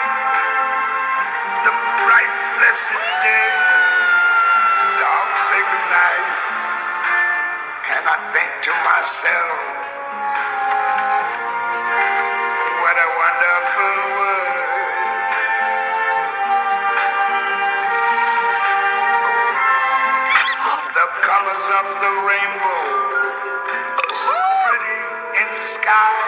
of. The bright, blessed day, dark, sacred night. And I think to myself, what a wonderful world. The colors of the rainbow, so pretty in the sky,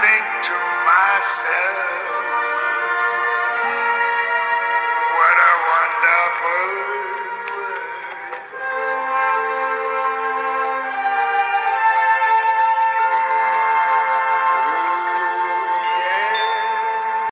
think to myself.